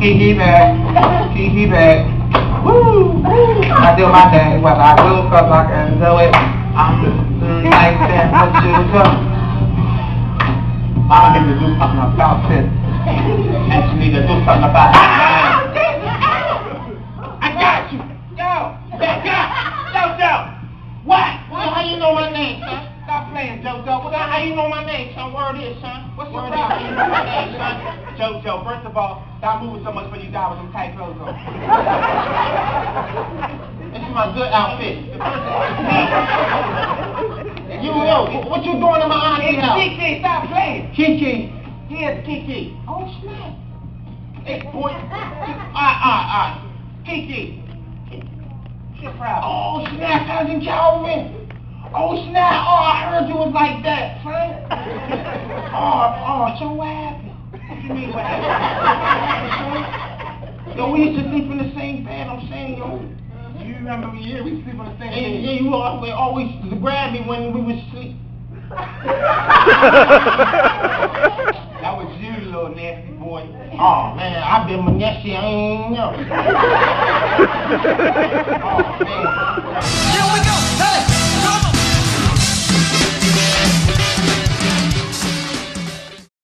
Kiki back. Kiki back. Woo! I do my thing, whether I do it cause I do it. I'm nice and what you do. I'm going to do something about this. And you need to do something about it. I got you. Yo, back up. Jojo. What? Well, how you know my name, son? Stop playing, Jojo. Well, how you know my name, son? Word is, son. What's your problem? How you know my name, son? Jojo, first of all, stop moving so much when you die with them tight clothes on. This is my good outfit. You know, what you doing in my auntie house? Kiki, stop playing. Kiki. Here's Kiki. Oh, snap. Hey, boy. Ah, ah, ah. Kiki. Sit proud. Oh, snap, cousin Calvin. Oh, snap. Oh, I heard you was like that, son. oh, oh, so what happened? What you mean what happened? Yo, we used to sleep in the same bed, I'm saying, yo. Mm-hmm. You remember me, yeah, we sleep on the same bed. Yeah, you always, always grab me when we was asleep. that was you, little nasty boy. Oh, man, I've been nasty, I ain't know. oh, man.